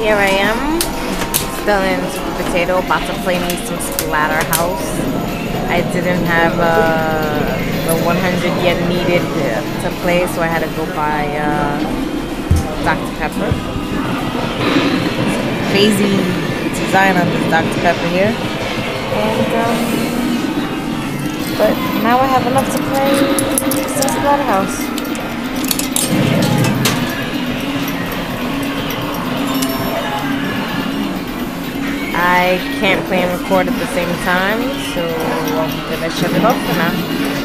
Here I am, still in Super Potato, about to play me some Splatterhouse. I didn't have uh, the 100 yen needed to play, so I had to go buy uh, Dr. Pepper. Crazy design on this Dr. Pepper here. And, um, but now I have enough to play some Splatterhouse. I can't play and record at the same time, so I'm gonna shut it off for now.